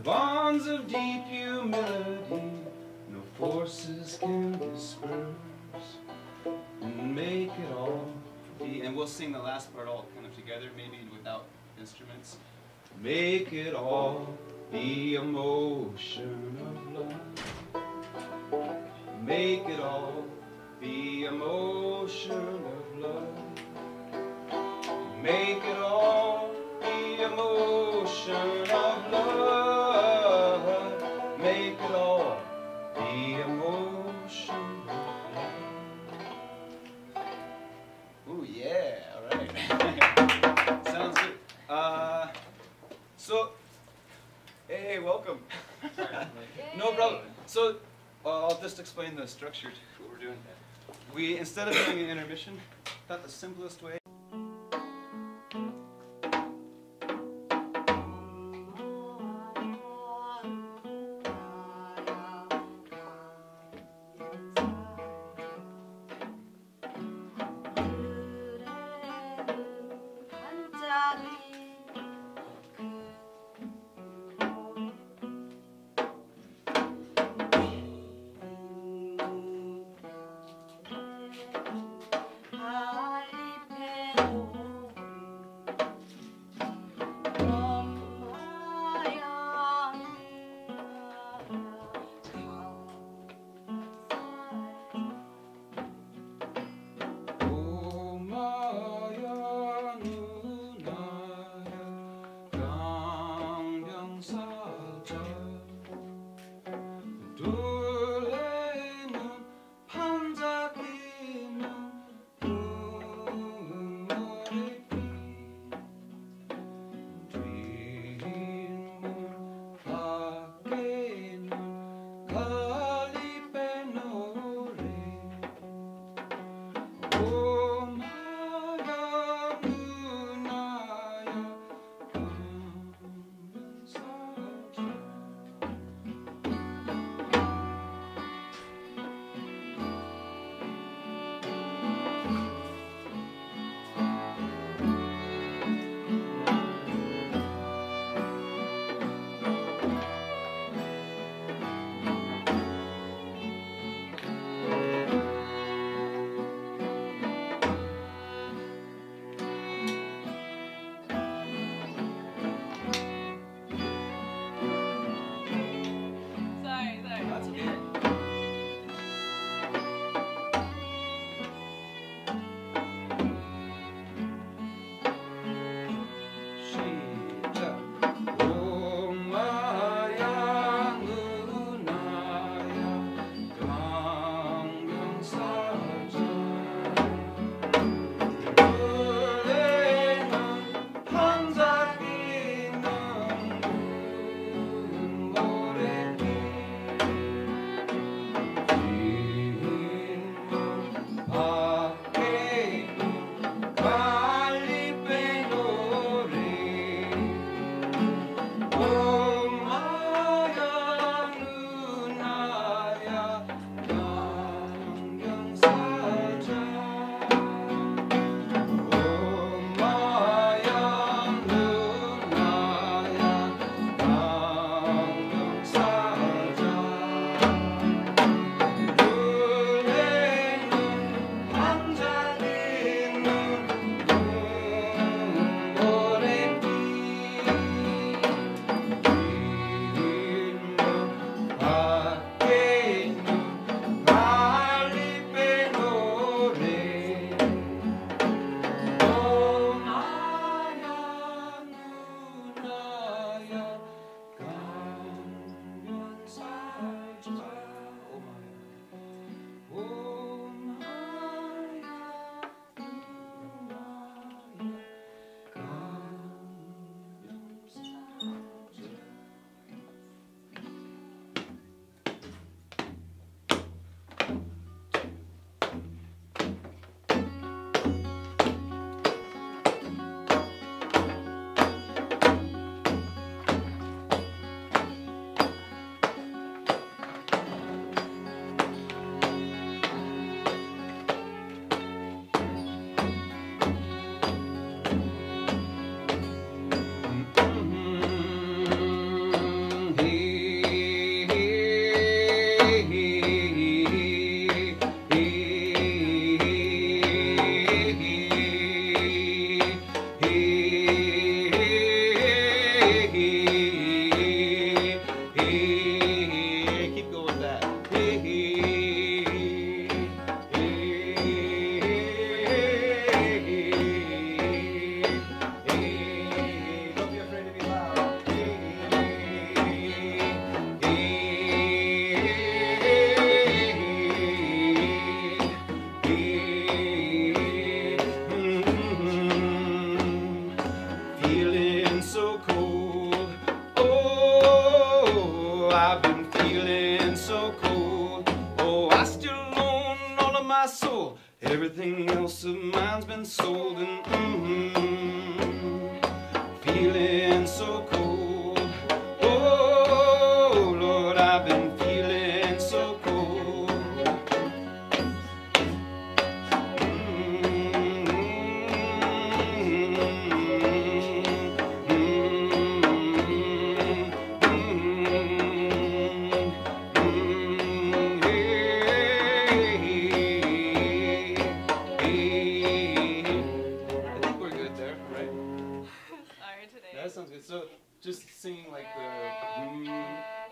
with bonds of deep humility no forces can disperse and make it all be, and we'll sing the last part all kind of together, maybe without instruments. make it all the emotion of love. Make it all the emotion of love. Make it all the emotion of So, uh, I'll just explain the structure to what we're doing. We, instead of doing an intermission, thought the simplest way.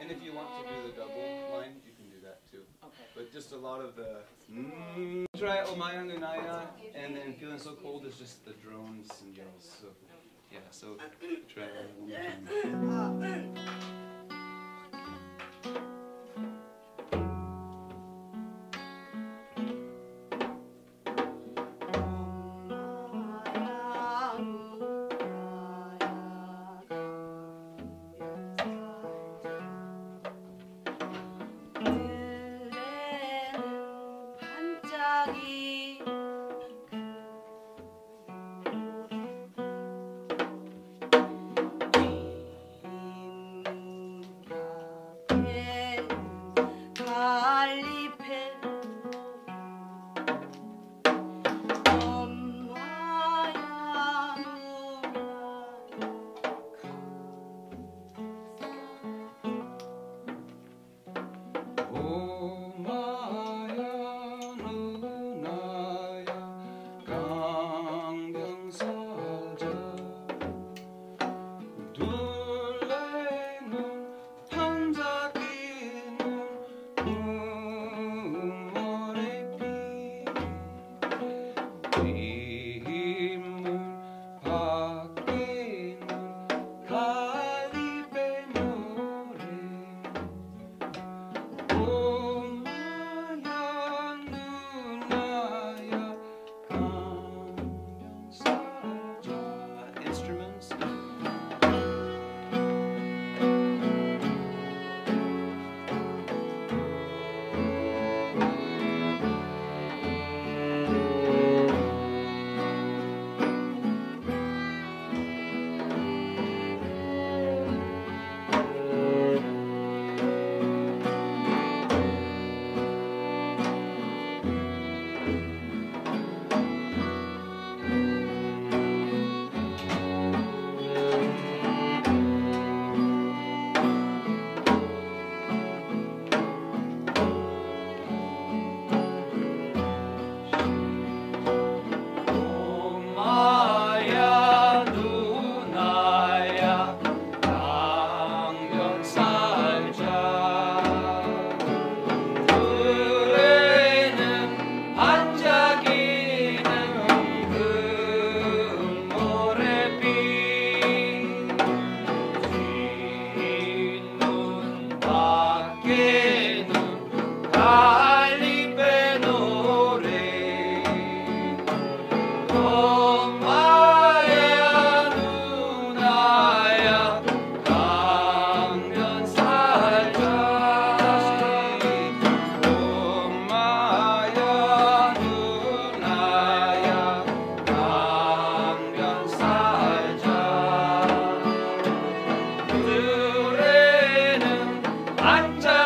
And if you want to do the double line, you can do that too. Okay. But just a lot of the mm, try Omaya oh, Nunaya, and then feeling so cold is just the drones and yells. So yeah, so try. Ah. Santa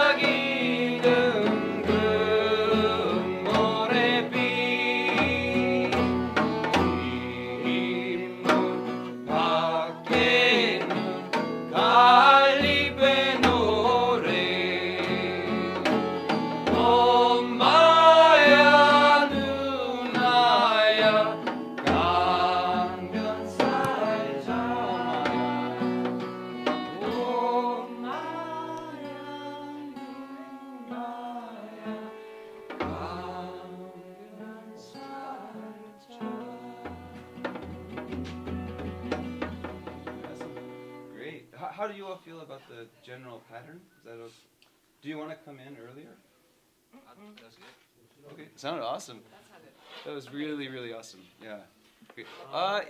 how do you all feel about the general pattern? Is that? Do you want to come in earlier? Mm-hmm. That's good. Okay, sounded awesome. That, sounded that was really, really awesome. Yeah. Okay. Um, uh,